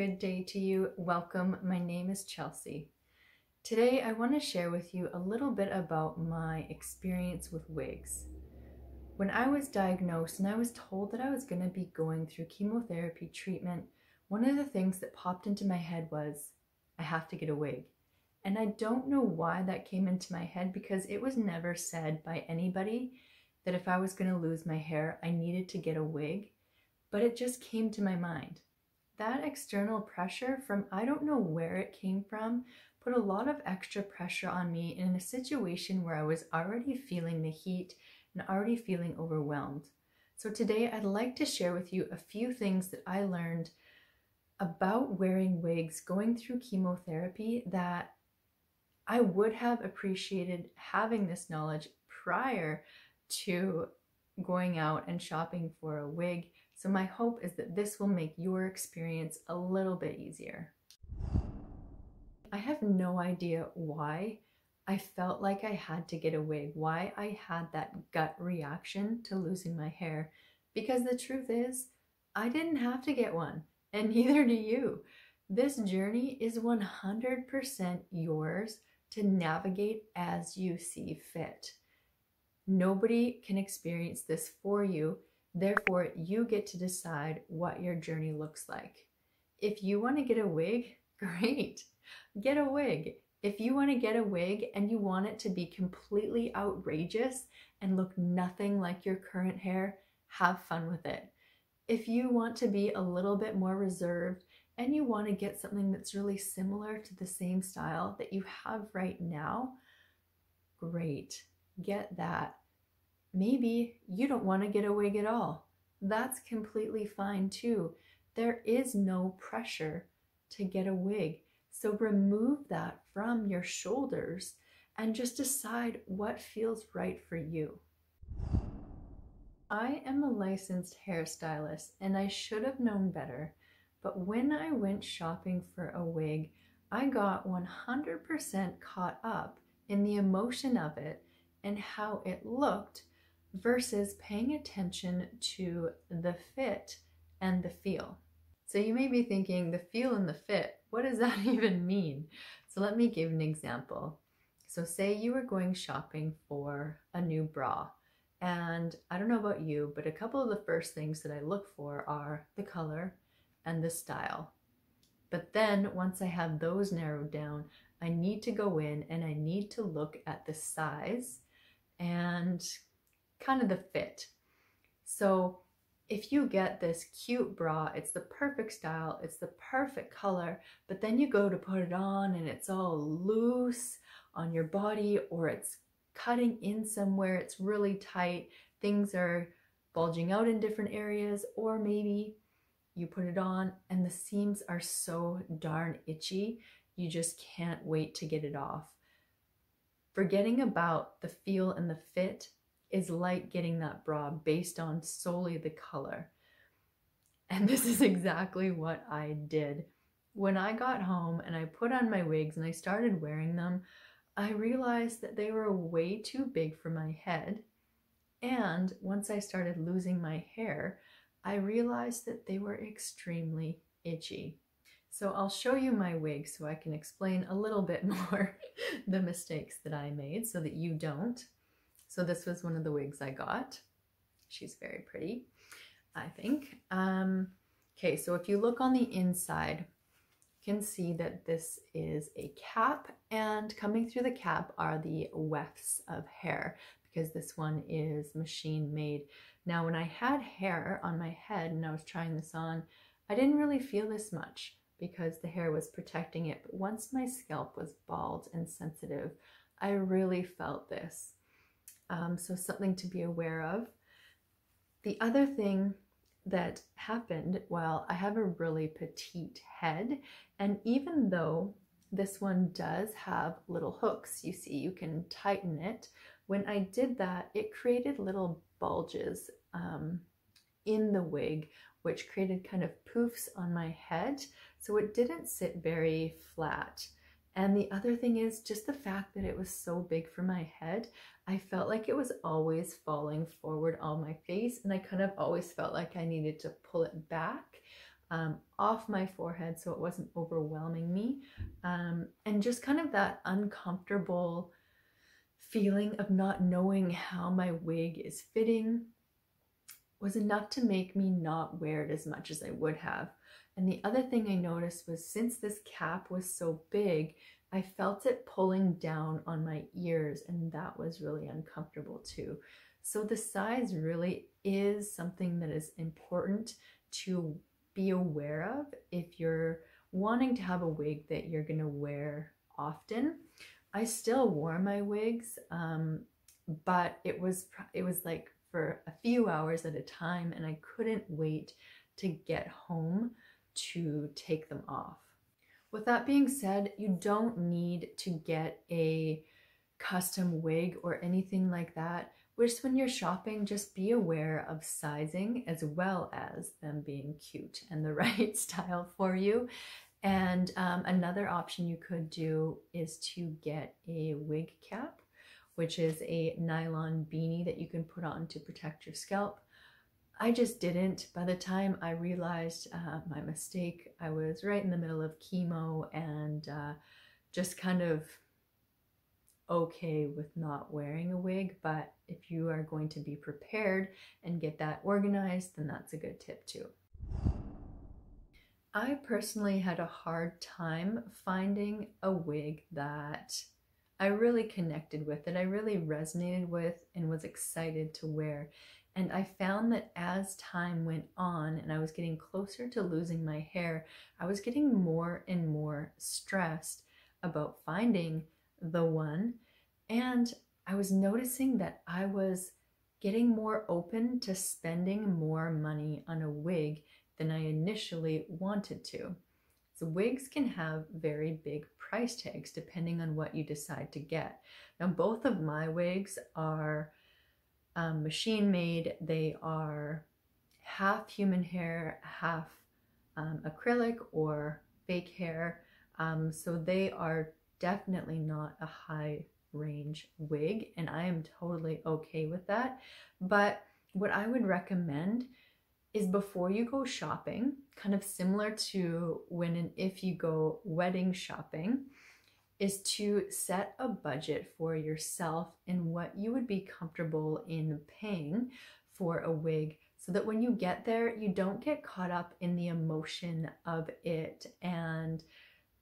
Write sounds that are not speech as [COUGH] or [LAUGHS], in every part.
Good day to you. Welcome. My name is Chelsey. Today, I want to share with you a little bit about my experience with wigs. When I was diagnosed and I was told that I was going to be going through chemotherapy treatment, one of the things that popped into my head was, I have to get a wig. And I don't know why that came into my head because it was never said by anybody that if I was going to lose my hair, I needed to get a wig, but it just came to my mind. That external pressure from I don't know where it came from put a lot of extra pressure on me in a situation where I was already feeling the heat and already feeling overwhelmed. So today I'd like to share with you a few things that I learned about wearing wigs going through chemotherapy that I would have appreciated having this knowledge prior to going out and shopping for a wig. So my hope is that this will make your experience a little bit easier. I have no idea why I felt like I had to get a wig, why I had that gut reaction to losing my hair. Because the truth is, I didn't have to get one, and [LAUGHS] neither do you. This journey is 100% yours to navigate as you see fit. Nobody can experience this for you. Therefore, you get to decide what your journey looks like. If you want to get a wig, [LAUGHS] great, get a wig. If you want to get a wig and you want it to be completely outrageous and look nothing like your current hair, have fun with it. If you want to be a little bit more reserved and you want to get something that's really similar to the same style that you have right now, great, get that. Maybe you don't want to get a wig at all. That's completely fine too. There is no pressure to get a wig. So remove that from your shoulders and just decide what feels right for you. I am a licensed hairstylist and I should have known better, but when I went shopping for a wig, I got 100% caught up in the emotion of it and how it looked versus paying attention to the fit and the feel. So you may be thinking, the feel and the fit, what does [LAUGHS] that even mean? So let me give an example. So say you were going shopping for a new bra. And I don't know about you, but a couple of the first things that I look for are the color and the style. But then once I have those narrowed down, I need to go in and I need to look at the size and kind of the fit. So if you get this cute bra, it's the perfect style, it's the perfect color, but then you go to put it on and it's all loose on your body or it's cutting in somewhere, it's really tight, things are bulging out in different areas, or maybe you put it on and the seams are so darn itchy, you just can't wait to get it off. Forgetting about the feel and the fit is like getting that bra based on solely the color. And [LAUGHS] this is exactly what I did. When I got home and I put on my wigs and I started wearing them, I realized that they were way too big for my head. And once I started losing my hair, I realized that they were extremely itchy. So I'll show you my wig so I can explain a little bit [LAUGHS] more the mistakes that I made so that you don't. So this was one of the wigs I got. She's very pretty, I think. Um, okay, so if you look on the inside, you can see that this is a cap and coming through the cap are the wefts of hair because this one is machine made. Now, when I had hair on my head and I was trying this on, I didn't really feel this much because the hair was protecting it. But once my scalp was bald and sensitive, I really felt this. Um, so something to be aware of. The other thing that happened, well, I have a really petite head, and even though this one does have little hooks, you see, you can tighten it. When I did that, it created little bulges um, in the wig, which created kind of poofs on my head. So it didn't sit very flat. And the other thing is just the fact that it was so big for my head, I felt like it was always falling forward on my face and I kind of always felt like I needed to pull it back um, off my forehead so it wasn't overwhelming me. Um, and just kind of that uncomfortable feeling of not knowing how my wig is fitting was enough to make me not wear it as much as I would have. And the other thing I noticed was since this cap was so big, I felt it pulling down on my ears, and that was really uncomfortable too. So, the size really is something that is important to be aware of if you're wanting to have a wig that you're going to wear often. I still wore my wigs, um, but it was it was like for a few hours at a time, and I couldn't wait to get home to take them off. With that being said, you don't need to get a custom wig or anything like that. Just when you're shopping, just be aware of sizing as well as them being cute and the [LAUGHS] right style for you. And um, another option you could do is to get a wig cap, which is a nylon beanie that you can put on to protect your scalp. I just didn't. By the time I realized uh, my mistake, I was right in the middle of chemo and uh, just kind of okay with not wearing a wig. But if you are going to be prepared and get that organized, then that's a good tip too. I personally had a hard time finding a wig that I really connected with, that I really resonated with and was excited to wear. And I found that as time went on and I was getting closer to losing my hair, I was getting more and more stressed about finding the one. And I was noticing that I was getting more open to spending more money on a wig than I initially wanted to. So, wigs can have very big price tags depending on what you decide to get. Now, both of my wigs are um, machine made. They are half human hair, half um, acrylic or fake hair. Um, so they are definitely not a high range wig, and I am totally okay with that. But what I would recommend is before you go shopping, kind of similar to when and if you go wedding shopping, is to set a budget for yourself and what you would be comfortable in paying for a wig so that when you get there, you don't get caught up in the emotion of it and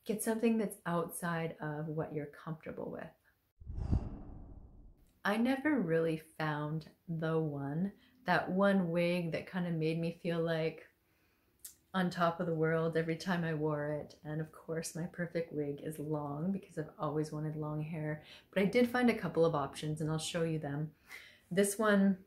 get something that's outside of what you're comfortable with. I never really found the one, that one wig that kind of made me feel like on top of the world every time I wore it. And of course, my perfect wig is long because I've always wanted long hair. But I did find a couple of options and I'll show you them. This one,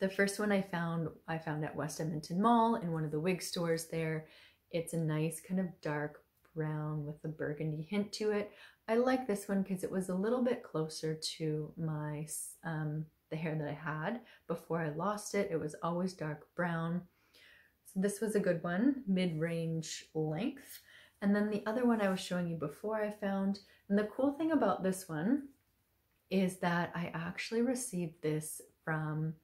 the first one I found, I found at West Edmonton Mall in one of the wig stores there. It's a nice kind of dark brown with a burgundy hint to it. I like this one because it was a little bit closer to my um, the hair that I had before I lost it. It was always dark brown. So this was a good one, mid-range length. And then the other one I was showing you before I found, and the cool thing about this one is that I actually received this from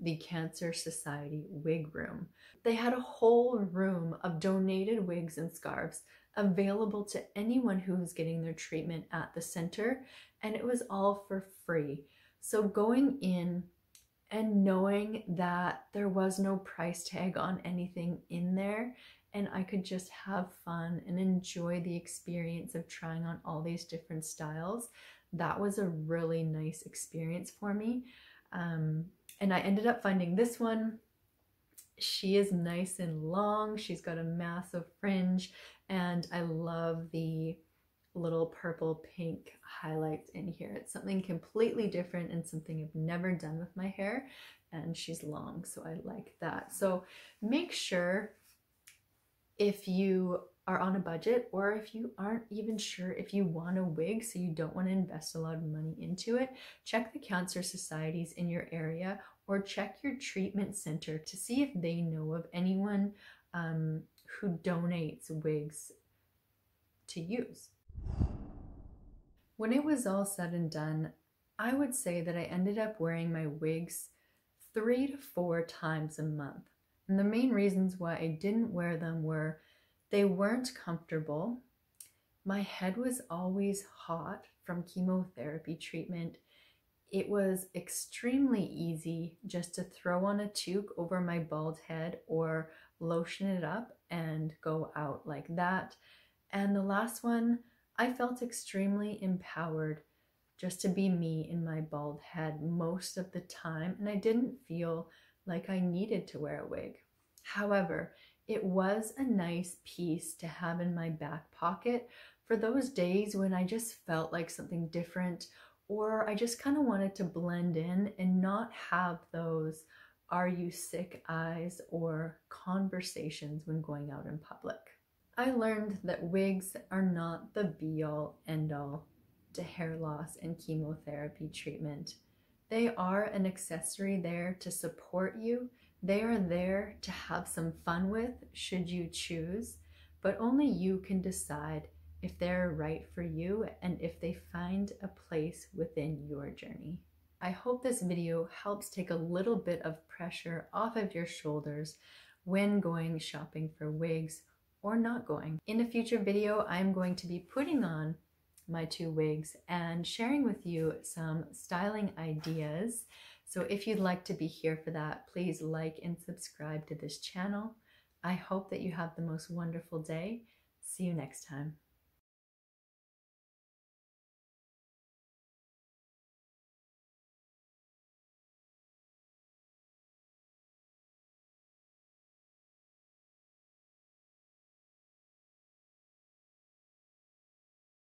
the Cancer Society wig room. They had a whole room of donated wigs and scarves available to anyone who was getting their treatment at the center, and it was all for free. So going in and knowing that there was no price tag on anything in there and I could just have fun and enjoy the experience of trying on all these different styles. That was a really nice experience for me. Um, and I ended up finding this one. She is nice and long. She's got a massive fringe and I love the little purple pink highlights in here. It's something completely different and something I've never done with my hair and she's long so I like that. So make sure if you are on a budget or if you aren't even sure if you want a wig so you don't want to invest a lot of money into it, check the cancer societies in your area or check your treatment center to see if they know of anyone um, who donates wigs to use. When it was all said and done, I would say that I ended up wearing my wigs three to four times a month. And the main reasons why I didn't wear them were they weren't comfortable. My head was always hot from chemotherapy treatment. It was extremely easy just to throw on a toque over my bald head or lotion it up and go out like that. And the last one, I felt extremely empowered just to be me in my bald head most of the time, and I didn't feel like I needed to wear a wig. However, it was a nice piece to have in my back pocket for those days when I just felt like something different or I just kind of wanted to blend in and not have those are you sick eyes or conversations when going out in public. I learned that wigs are not the be all end all to hair loss and chemotherapy treatment. They are an accessory there to support you. They are there to have some fun with should you choose, but only you can decide if they're right for you and if they find a place within your journey. I hope this video helps take a little bit of pressure off of your shoulders when going shopping for wigs or not going. In a future video, I'm going to be putting on my two wigs and sharing with you some styling ideas. So if you'd like to be here for that, please like and subscribe to this channel. I hope that you have the most wonderful day. See you next time.